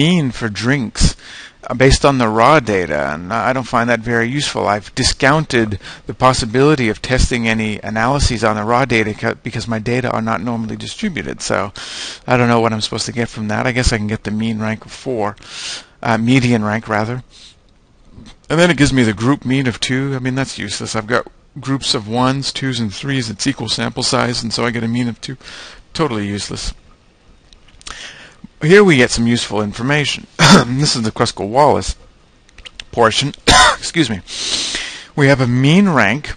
mean for drinks uh, based on the raw data, and I don't find that very useful. I've discounted the possibility of testing any analyses on the raw data because my data are not normally distributed. So I don't know what I'm supposed to get from that. I guess I can get the mean rank of 4, uh, median rank rather. And then it gives me the group mean of 2. I mean, that's useless. I've got groups of 1s, 2s, and 3s. It's equal sample size, and so I get a mean of 2. Totally useless. Here we get some useful information. this is the Kruskal-Wallis portion. Excuse me. We have a mean rank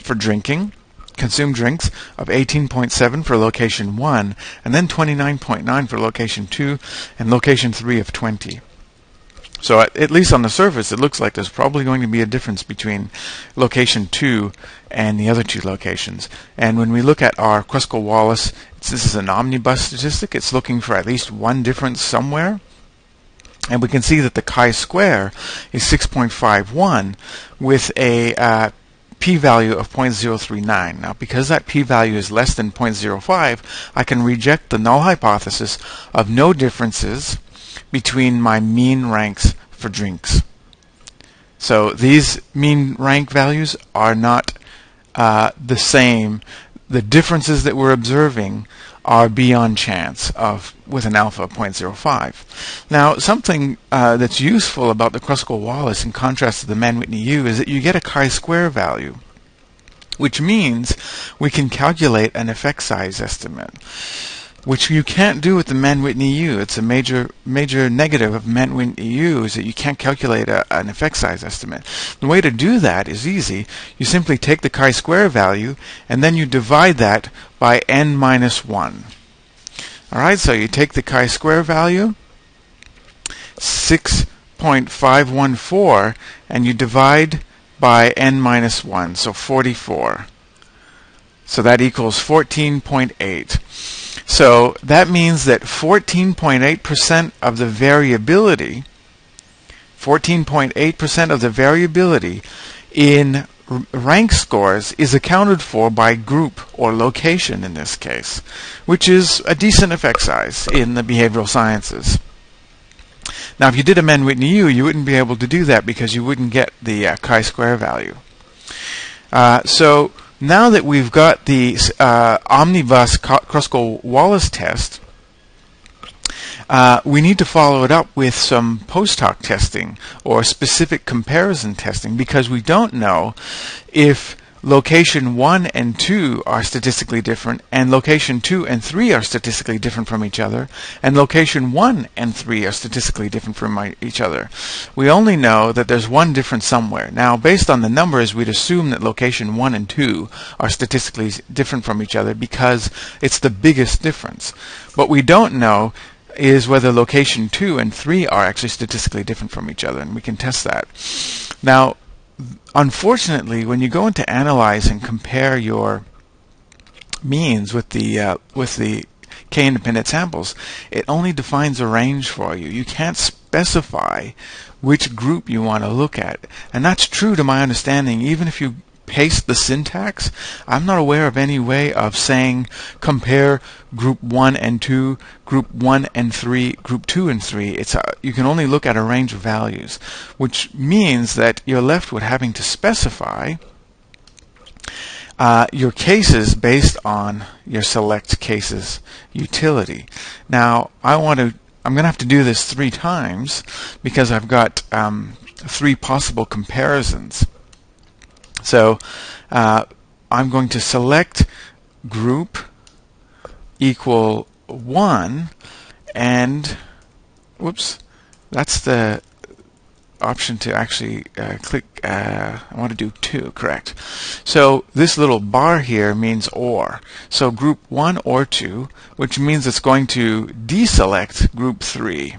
for drinking, consumed drinks, of 18.7 for location 1, and then 29.9 for location 2, and location 3 of 20. So at, at, least on the surface, it looks like there's probably going to be a difference between location 2 and the other two locations. And when we look at our Kruskal-Wallis, this is an omnibus statistic. It's looking for at least one difference somewhere. And we can see that the chi-square is 6.51 with a uh, p-value of 0.039. Now, because that p-value is less than 0.05, I can reject the null hypothesis of no differences between my mean ranks for drinks. So these mean rank values are not uh, the same. The differences that we're observing are beyond chance of with an alpha of 0.05. Now, something uh, that's useful about the Kruskal-Wallis in contrast to the Mann-Whitney U is that you get a chi-square value, which means we can calculate an effect size estimate which you can't do with the Mann-Whitney U. It's a major major negative of Mann-Whitney U is that you can't calculate a, an effect size estimate. The way to do that is easy. You simply take the chi-square value and then you divide that by n minus 1. Alright, so you take the chi-square value, 6.514, and you divide by n minus 1, so 44. So that equals 14.8. So that means that 14.8% of the variability, 14.8% of the variability in rank scores is accounted for by group or location in this case, which is a decent effect size in the behavioral sciences. Now, if you did a Mann-Whitney U, you wouldn't be able to do that because you wouldn't get the uh, chi-square value. Uh, so now that we've got the uh, omnibus Kruskal-Wallis test, uh, we need to follow it up with some post hoc testing or specific comparison testing because we don't know if location 1 and 2 are statistically different, and location 2 and 3 are statistically different from each other, and location 1 and 3 are statistically different from each other. We only know that there's one difference somewhere. Now, based on the numbers, we'd assume that location 1 and 2 are statistically different from each other because it's the biggest difference. What we don't know is whether location 2 and 3 are actually statistically different from each other, and we can test that. Now, unfortunately, when you go into analyze and compare your means with the uh, with the k independent samples, it only defines a range for you. You can't specify which group you want to look at, and that's true to my understanding. Even if you paste the syntax. I'm not aware of any way of saying compare group 1 and 2, group 1 and 3, group 2 and 3. It's a, you can only look at a range of values, which means that you're left with having to specify uh, your cases based on your select cases utility. Now, I want to I'm going to have to do this three times because I've got um, three possible comparisons. So uh, I'm going to select group equal 1 and whoops that's the option to actually uh, click uh, I want to do 2 correct. So this little bar here means or. So group 1 or 2 which means it's going to deselect group 3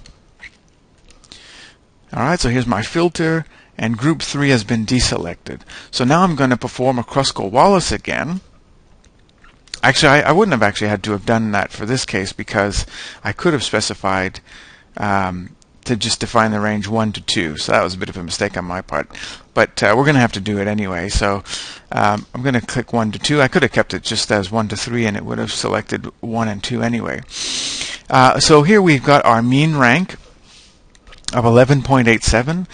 alright so here's my filter and group 3 has been deselected. So now I'm going to perform a Kruskal-Wallis again. Actually, I, I, wouldn't have actually had to have done that for this case because I could have specified um, to just define the range 1 to 2. So that was a bit of a mistake on my part. But uh, we're going to have to do it anyway. So um, I'm going to click 1 to 2. I could have kept it just as 1 to 3 and it would have selected 1 and 2 anyway. Uh, so here we've got our mean rank of 11.87